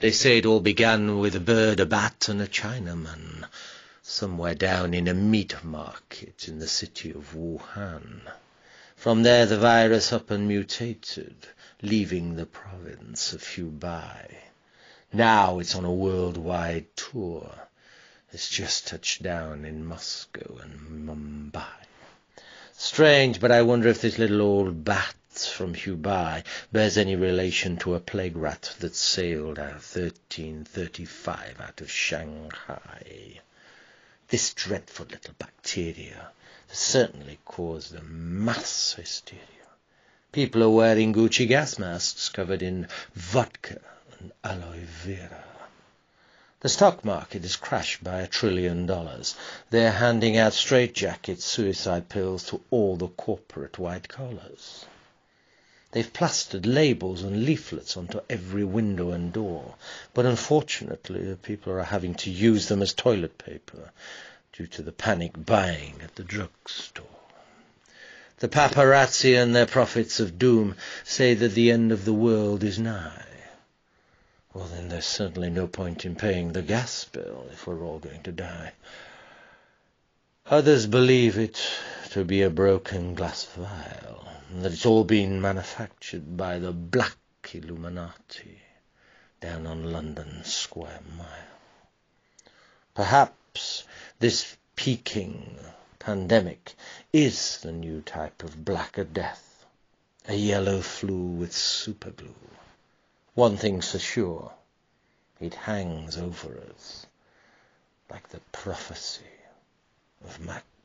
They say it all began with a bird, a bat, and a Chinaman, somewhere down in a meat market in the city of Wuhan. From there the virus up and mutated, leaving the province of Hubei. Now it's on a worldwide tour. It's just touched down in Moscow and Mumbai. Strange, but I wonder if this little old bat from Hubei bears any relation to a plague rat that sailed out 1335 out of Shanghai. This dreadful little bacteria certainly caused a mass hysteria. People are wearing Gucci gas masks covered in vodka and aloe vera. The stock market has crashed by a trillion dollars. They're handing out straitjacket suicide pills to all the corporate white collars. They've plastered labels and leaflets onto every window and door, but unfortunately people are having to use them as toilet paper due to the panic buying at the drugstore. The paparazzi and their prophets of doom say that the end of the world is nigh. Well, then there's certainly no point in paying the gas bill if we're all going to die. Others believe it to be a broken glass vial that it's all been manufactured by the Black Illuminati down on London Square Mile. Perhaps this Peking pandemic is the new type of blacker death, a yellow flu with superglue. One thing's for sure, it hangs over us like the prophecy of Macbeth.